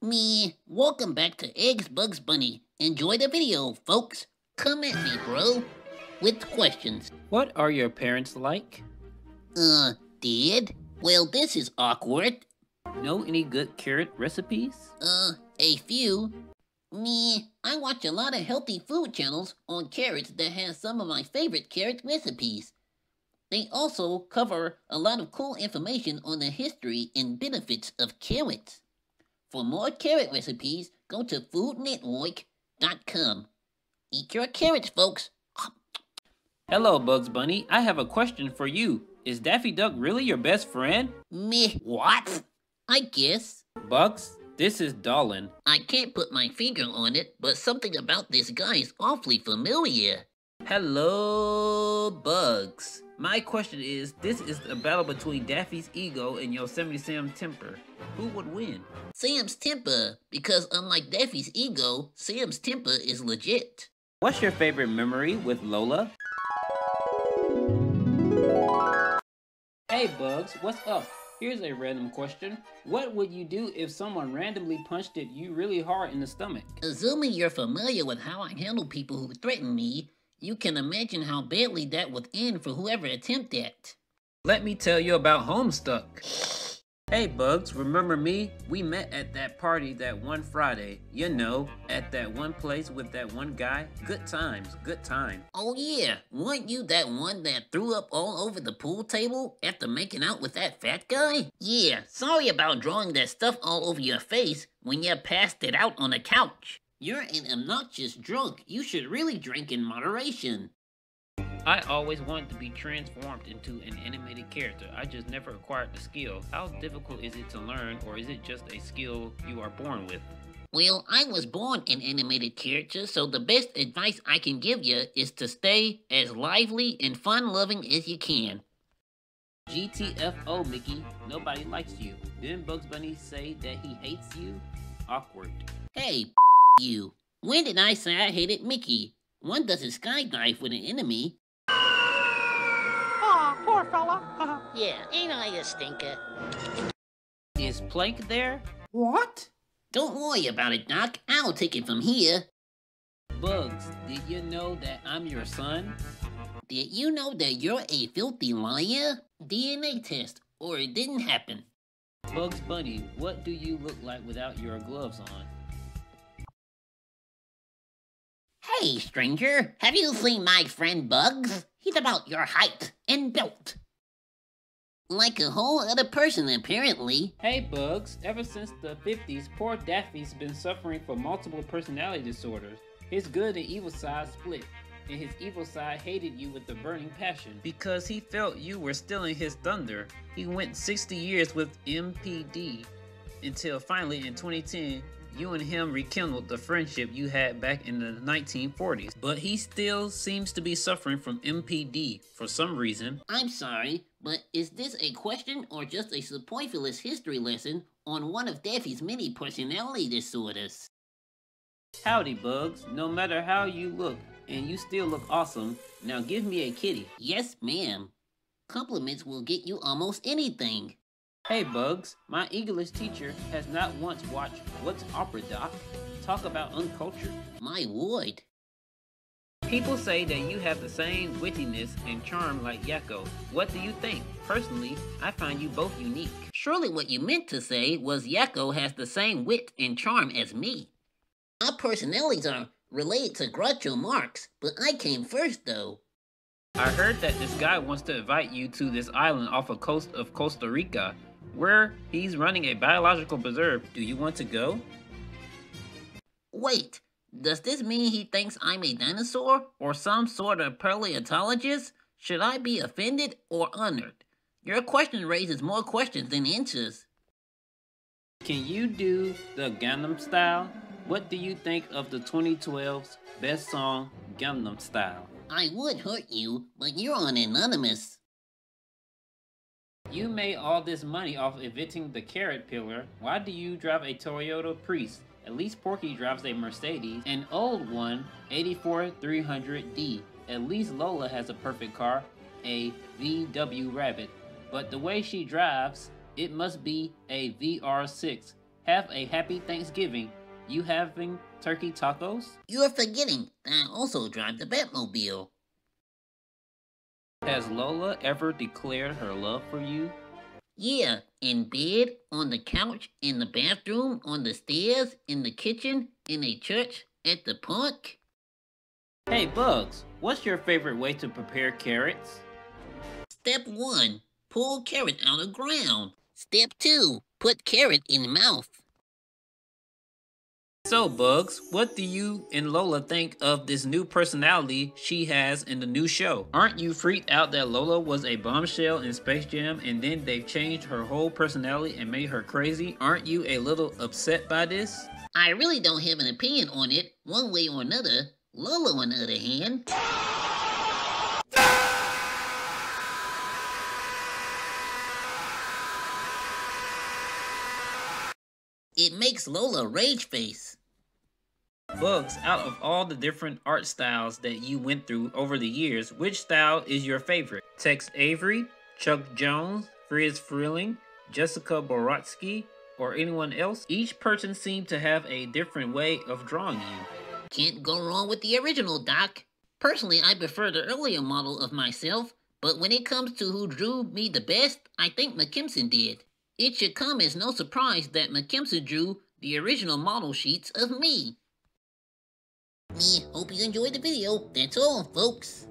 Me, welcome back to Ask Bugs Bunny. Enjoy the video, folks. Come at me, bro. With questions. What are your parents like? Uh, dead? Well, this is awkward. Know any good carrot recipes? Uh, a few. Me, I watch a lot of healthy food channels on carrots that has some of my favorite carrot recipes. They also cover a lot of cool information on the history and benefits of carrots. For more carrot recipes, go to foodnetwork.com. Eat your carrots, folks. Hello, Bugs Bunny. I have a question for you. Is Daffy Duck really your best friend? Me, what? I guess. Bugs, this is Dolan. I can't put my finger on it, but something about this guy is awfully familiar. Hello, Bugs. My question is, this is a battle between Daffy's ego and Yosemite Sam temper. Who would win? Sam's temper, because unlike Daffy's ego, Sam's temper is legit. What's your favorite memory with Lola? Hey Bugs, what's up? Here's a random question. What would you do if someone randomly punched at you really hard in the stomach? Assuming you're familiar with how I handle people who threaten me, you can imagine how badly that would end for whoever attempted that. Let me tell you about Homestuck. Hey Bugs, remember me? We met at that party that one Friday. You know, at that one place with that one guy. Good times, good time. Oh yeah, weren't you that one that threw up all over the pool table after making out with that fat guy? Yeah, sorry about drawing that stuff all over your face when you passed it out on the couch. You're an obnoxious drunk. You should really drink in moderation. I always wanted to be transformed into an animated character. I just never acquired the skill. How difficult is it to learn, or is it just a skill you are born with? Well, I was born an animated character, so the best advice I can give you is to stay as lively and fun-loving as you can. GTFO, Mickey. Nobody likes you. Didn't Bugs Bunny say that he hates you? Awkward. Hey, you. When did I say I hated Mickey? One doesn't skydive with an enemy. Aw, poor fella. yeah, ain't I a stinker? Is Plank there? What? Don't worry about it, Doc. I'll take it from here. Bugs, did you know that I'm your son? Did you know that you're a filthy liar? DNA test, or it didn't happen. Bugs Bunny, what do you look like without your gloves on? Hey, stranger, have you seen my friend Bugs? He's about your height and built. Like a whole other person, apparently. Hey, Bugs, ever since the 50s, poor Daffy's been suffering from multiple personality disorders. His good and evil side split, and his evil side hated you with a burning passion. Because he felt you were stealing his thunder, he went 60 years with MPD, until finally in 2010, you and him rekindled the friendship you had back in the 1940s. But he still seems to be suffering from MPD for some reason. I'm sorry, but is this a question or just a superfluous history lesson on one of Daffy's many personality disorders? Howdy, Bugs. No matter how you look, and you still look awesome, now give me a kitty. Yes, ma'am. Compliments will get you almost anything. Hey Bugs, my English teacher has not once watched What's Opera Doc? Talk about uncultured. My word. People say that you have the same wittiness and charm like Yakko. What do you think? Personally, I find you both unique. Surely what you meant to say was Yakko has the same wit and charm as me. Our personalities are related to Groucho Marx, but I came first though. I heard that this guy wants to invite you to this island off the coast of Costa Rica where he's running a biological preserve. Do you want to go? Wait, does this mean he thinks I'm a dinosaur or some sort of paleontologist? Should I be offended or honored? Your question raises more questions than answers. Can you do the Gangnam Style? What do you think of the 2012's best song, Gangnam Style? I would hurt you, but you're on Anonymous. You made all this money off evicting the carrot pillar. Why do you drive a Toyota Prius? At least Porky drives a Mercedes, an old one, 84300D. At least Lola has a perfect car, a VW Rabbit. But the way she drives, it must be a VR6. Have a happy Thanksgiving. You having turkey tacos? You're forgetting that I also drive the Batmobile. Has Lola ever declared her love for you? Yeah, in bed, on the couch, in the bathroom, on the stairs, in the kitchen, in a church, at the park. Hey Bugs, what's your favorite way to prepare carrots? Step 1. Pull carrot out of ground. Step 2. Put carrot in mouth. So, Bugs, what do you and Lola think of this new personality she has in the new show? Aren't you freaked out that Lola was a bombshell in Space Jam and then they've changed her whole personality and made her crazy? Aren't you a little upset by this? I really don't have an opinion on it, one way or another. Lola, on the other hand, it makes Lola rage face. Bugs, out of all the different art styles that you went through over the years, which style is your favorite? Tex Avery, Chuck Jones, Friz Freleng, Jessica Borowski, or anyone else? Each person seemed to have a different way of drawing you. Can't go wrong with the original, Doc. Personally, I prefer the earlier model of myself, but when it comes to who drew me the best, I think McKimson did. It should come as no surprise that McKimson drew the original model sheets of me. Me, hope you enjoyed the video. That's all, folks.